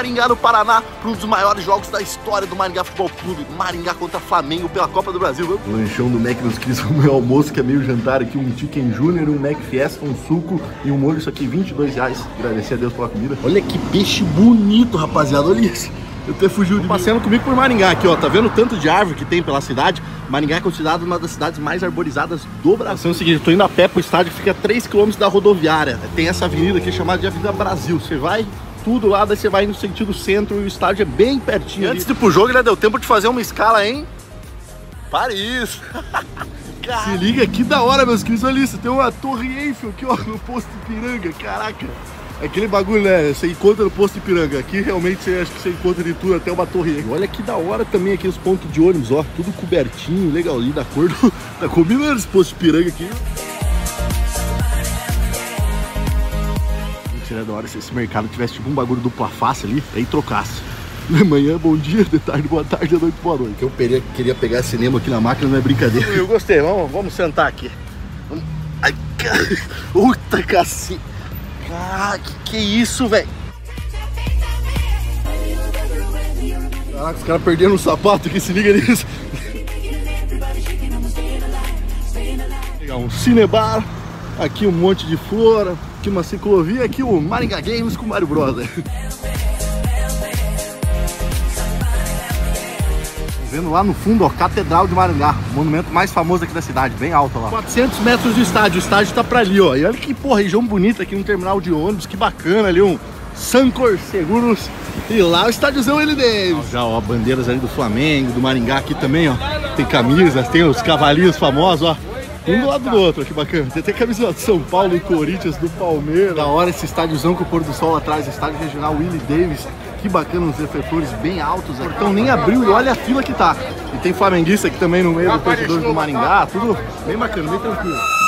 Maringá, no Paraná, para um dos maiores jogos da história do Maringá Futebol Clube. Maringá contra Flamengo pela Copa do Brasil. O lanchão do Mac, meus queridos, o meu almoço, que é meio jantar aqui, um chicken junior, um Mac Fiesta, um suco e um molho, isso aqui, 22 reais. Agradecer a Deus pela comida. Olha que peixe bonito, rapaziada, olha isso. Eu até fugiu de Passeando comigo por Maringá aqui, ó. Tá vendo o tanto de árvore que tem pela cidade? Maringá é considerado uma das cidades mais arborizadas do Brasil. É o seguinte, eu tô indo a pé pro estádio que fica a 3 km da rodoviária. Tem essa avenida aqui chamada de Avenida Brasil. Você vai tudo lá, daí você vai no sentido centro e o estádio é bem pertinho. E antes de ir pro jogo, né, deu tempo de fazer uma escala em Paris. Se liga que da hora, meus queridos. Olha isso, tem uma torre Eiffel aqui, ó, no posto Ipiranga. Caraca. Aquele bagulho, né? Você encontra no posto Ipiranga. Aqui realmente você acha que você encontra de tudo, até uma torre Eiffel. Olha que da hora também aqui os pontos de ônibus, ó. Tudo cobertinho, legalzinho, da cor do... Tá combinando esse posto Ipiranga aqui. Seria da hora se esse mercado tivesse tipo um bagulho dupla face ali, aí trocasse. De manhã, bom dia, de tarde, boa tarde, de noite, boa noite. Eu queria, queria pegar cinema aqui na máquina, não é brincadeira. Eu gostei, vamos, vamos sentar aqui. Vamos... Ai, cara. Puta cacete. Caraca, que que é isso, velho? Caraca, os caras perderam o sapato aqui, se liga nisso. Pegar um cinebar, aqui um monte de flor, aqui uma ciclovia, aqui o Maringá Games com o Mario Bros. Vendo lá no fundo, ó, Catedral de Maringá, o monumento mais famoso aqui da cidade, bem alto lá. 400 metros do estádio, o estádio tá pra ali, ó. E olha que, porra, região bonita aqui, um terminal de ônibus, que bacana ali, um Sancor Seguros. E lá o estádiozão ele deles. Já, ó, bandeiras ali do Flamengo, do Maringá aqui também, ó. Tem camisas, tem os cavalinhos famosos, ó. Um do lado do outro, que bacana. Tem até camisa de São Paulo e Corinthians, do Palmeiras. Da hora esse estádiozão com o pôr do sol atrás, estádio regional Willie Davis. Que bacana, os refletores bem altos. O portão nem abriu e olha a fila que tá. E tem flamenguista aqui também no meio do torcedor do Maringá. Tudo bem bacana, bem tranquilo.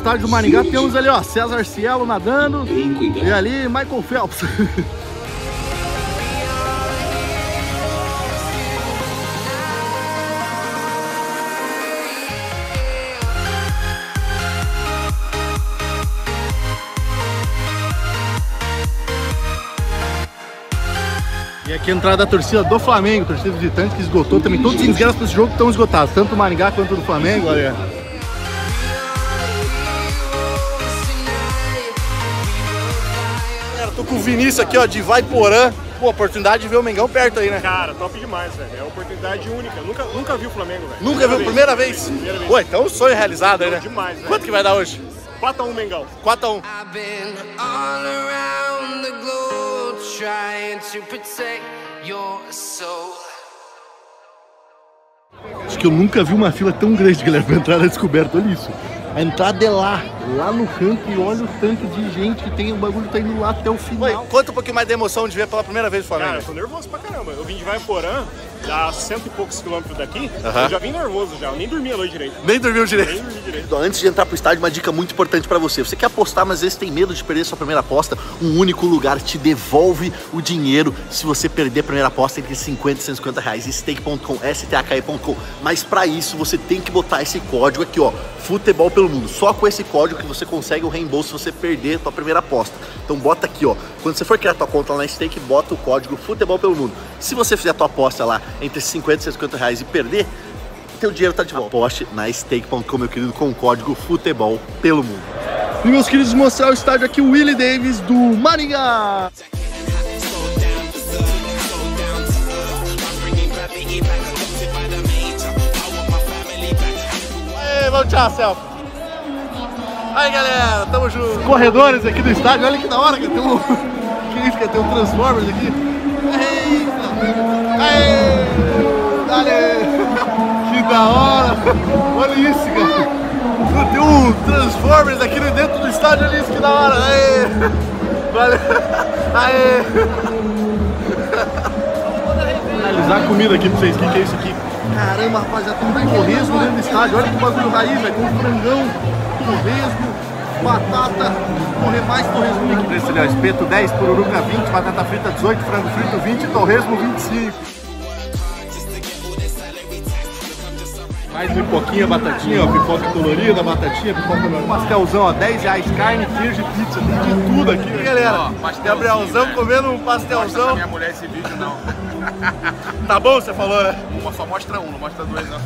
Estádio do Maringá temos ali, ó, César Cielo nadando e ali Michael Phelps. E aqui a entrada da torcida do Flamengo, torcida visitante que esgotou também. Todos os ingressos para esse jogo estão esgotados, tanto do Maringá quanto do Flamengo. Olha. Com o Vinícius aqui, ó, de Vaiporã. Pô, oportunidade de ver o Mengão perto aí, né? Cara, top demais, velho. É uma oportunidade única. Nunca, nunca vi o Flamengo, velho. Nunca viu, primeira vez? Primeira vez. Pô, então sonho realizado aí, né? Demais, velho. Quanto que vai dar hoje? 4x1 Mengão. 4x1. I've been all around the globe trying to protect your soul. Acho que eu nunca vi uma fila tão grande, galera, pra entrar na descoberta. Olha isso. A entrada é lá, lá no canto, e olha o tanto de gente que tem. O bagulho tá indo lá até o Oi, final. conta um pouquinho mais da emoção de ver pela primeira vez o Cara, Flamengo. eu tô nervoso pra caramba. Eu vim de Vaiporã, dá cento e poucos quilômetros daqui. Eu já vim nervoso já. Eu nem dormi a noite direito. Nem dormiu direito. Nem dormi direito. Então, Antes de entrar pro estádio, uma dica muito importante pra você. Você quer apostar, mas às vezes tem medo de perder sua primeira aposta. Um único lugar te devolve o dinheiro se você perder a primeira aposta entre 50 e 150 reais. Stake.com, STAKE.com. Mas pra isso você tem que botar esse código aqui, ó. Futebol pelo mundo. Só com esse código que você consegue o reembolso se você perder a tua primeira aposta. Então bota aqui, ó. Quando você for criar tua conta lá na Stake, bota o código Futebol pelo mundo. Se você fizer a tua aposta lá entre 50 e 150 reais e perder, teu dinheiro tá de volta. Aposte na stake.com, meu querido, com o código futebol pelo mundo. E meus queridos, mostrar o estádio aqui, o Willie Davis do Maringá. Aê, vamos tirar a selfie. Aí, galera, tamo junto. Corredores aqui do estádio, olha que da hora, que tem um. Que isso, que tem um Transformers aqui. Aê! Dale! Que da hora! Olha isso, cara! Tem um Transformers aqui dentro do estádio, olha isso, que da hora! Aê! Valeu! Aê! Analisar a comida aqui pra vocês, o que, que é isso aqui? Caramba, rapaziada, tem um torresmo dentro do estádio, olha que bagulho raiz, velho, com um frangão, torresmo, batata, correr mais torresmo aqui. Preço ali, ó, espeto 10, pururuca 20, batata frita 18, frango frito 20, torresmo 25. Mais pipoquinha, batatinha, ó, pipoca colorida, batatinha, pipoca normal. Pastelzão, ó, 10 reais, carne, queijo e pizza, tem de tudo aqui. E galera, Gabrielzão comendo um pastelzão. Minha mulher esse vídeo não. Tá bom, você falou, né? Uma só mostra um, não mostra dois não.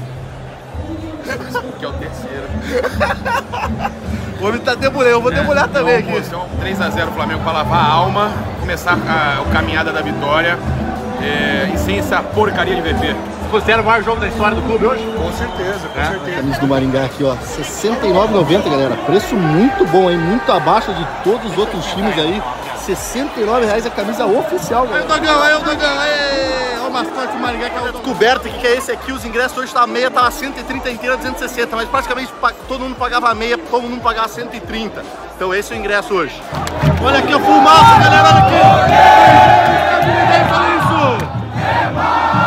Que é o terceiro. O homem tá debulhando, eu vou debulhar também aqui. moção, 3x0 Flamengo para lavar a alma, começar a, a caminhada da vitória é, e sem essa porcaria de VP. Considera o maior jogo da história do clube hoje? Com certeza, com certeza. Camisa do Maringá aqui, ó, R$ 69,90, galera. Preço muito bom, hein? Muito abaixo de todos os outros times aí. 69 reais a camisa oficial, galera. Aí o Dogão, aí o Dogão, aí! Olha o Maringá que é o. Descoberto que é esse aqui, os ingressos hoje tá a meia, tava 130 inteira, 260, mas praticamente todo mundo pagava a meia, todo mundo pagava 130. Então esse é o ingresso hoje. Olha aqui a fumaça, galera, olha aqui! Olha isso!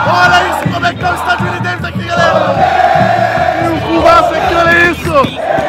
Olha isso, como é que tá o Davis aqui, galera! E o fumaça aqui, olha isso!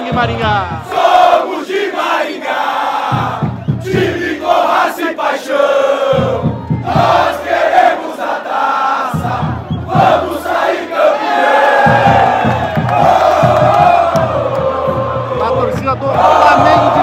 Maringá. Somos de Maringá, time com raça e paixão. Nós queremos a taça, vamos sair campeão. Patrocinador Flamengo de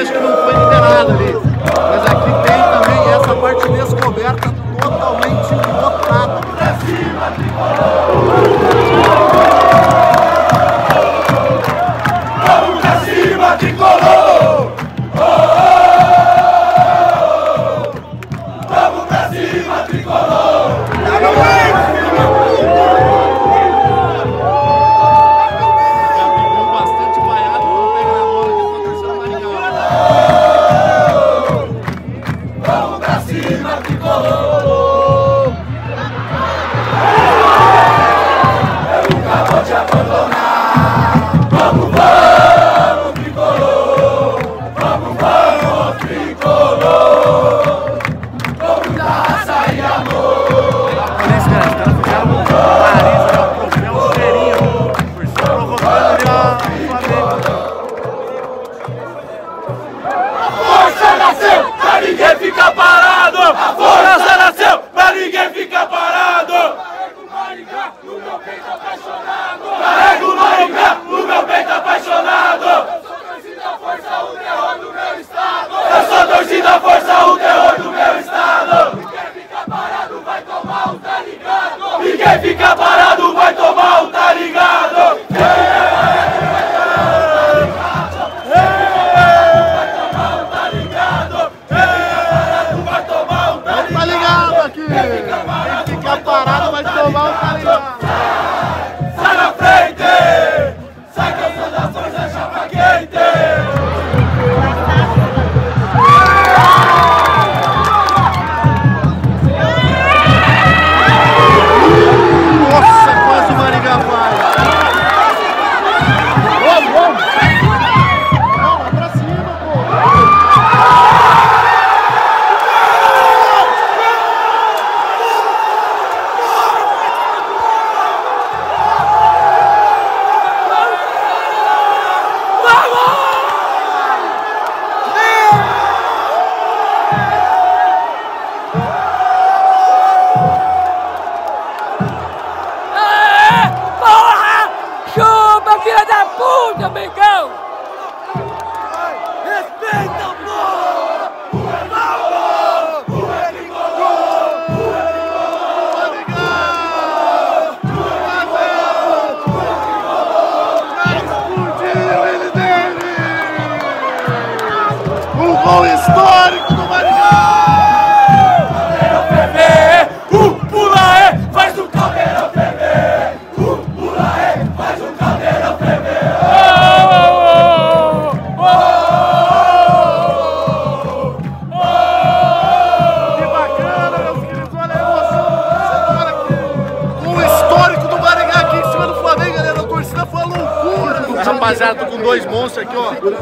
Qu'est-ce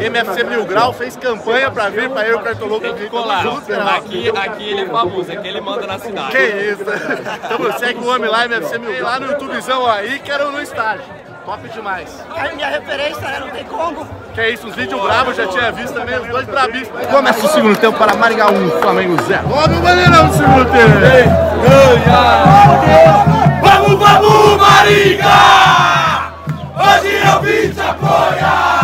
MFC Mil Grau fez campanha pra vir pra eu e pra Artolou colar. Aqui, aqui ele é famoso, aqui ele manda na cidade. Que isso. Então segue é o homem lá, MFC Mil Grau, lá no YouTubezão aí, que era no estágio. Top demais. Aí minha referência, né? Não tem Congo. Que é isso, os vídeos bravos, já tinha visto também, os dois brabíssimos. Começa o segundo tempo para Maringá 1, Flamengo 0. Vamos, Maneirão, no segundo tempo. Ganha! Vamos, vamos, Maringá! Hoje é eu vim te apoiar!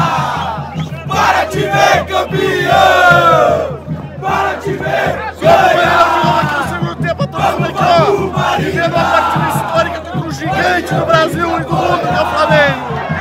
te ver campeão! Para te ver ganhar! O segundo tempo, eu tô vamos, vamos, Vivendo uma partida histórica contra um gigante do Brasil e do mundo, que Flamengo!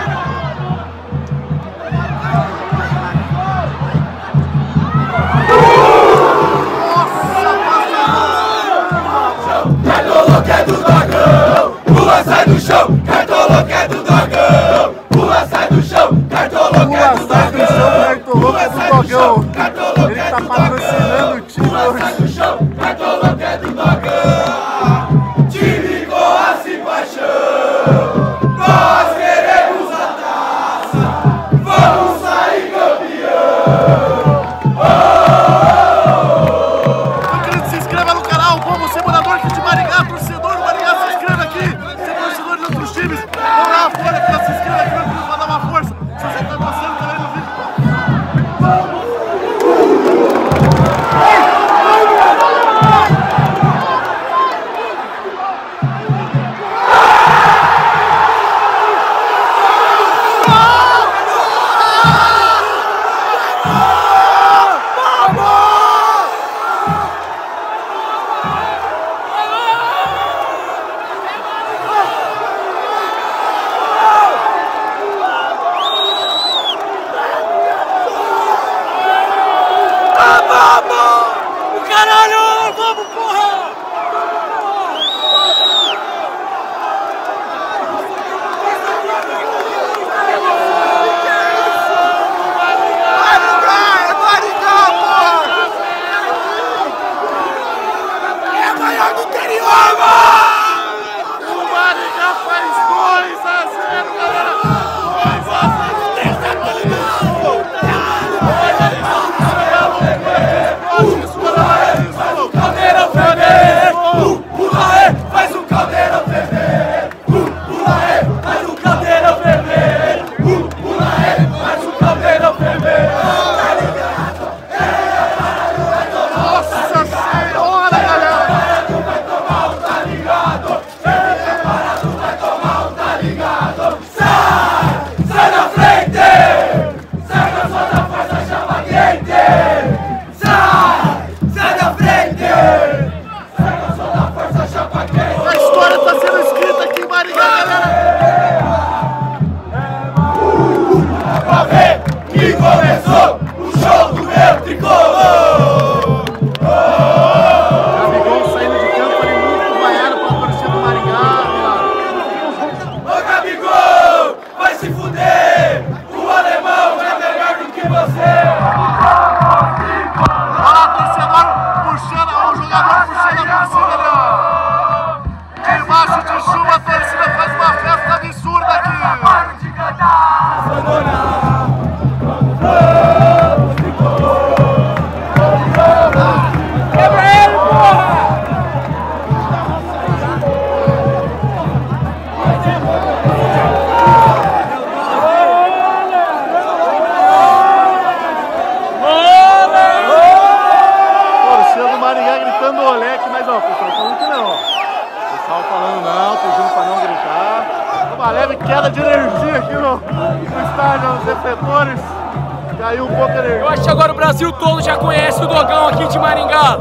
teve queda de energia aqui no, no estádio, nos e Caiu um pouco de energia. Eu acho que agora o Brasil todo já conhece o Dogão aqui de Maringá.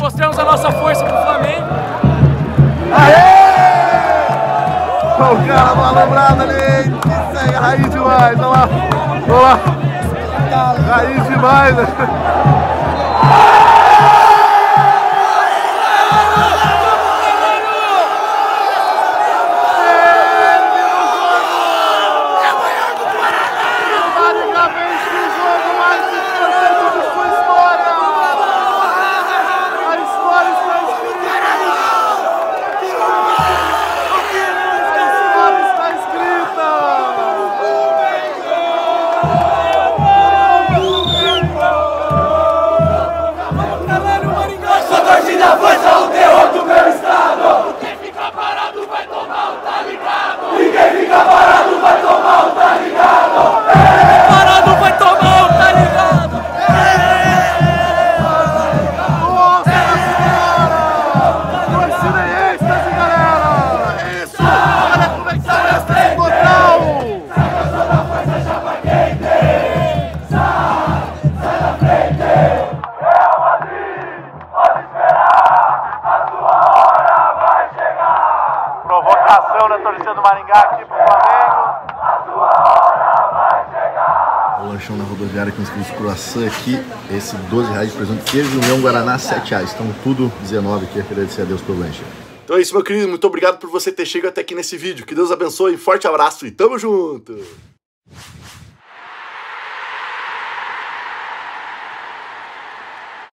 Mostramos a nossa força pro Flamengo. Aê! O cara malobrado ali, Isso aí, raiz demais, olha lá, olha lá, raiz demais, né? inscritos. Croissant aqui, esse 12 reais de presunto queijo, união Guaraná 7 reais. estão tudo 19 aqui, agradecer a Deus pelo lanche. Então é isso, meu querido. Muito obrigado por você ter chegado até aqui nesse vídeo. Que Deus abençoe, forte abraço e tamo junto!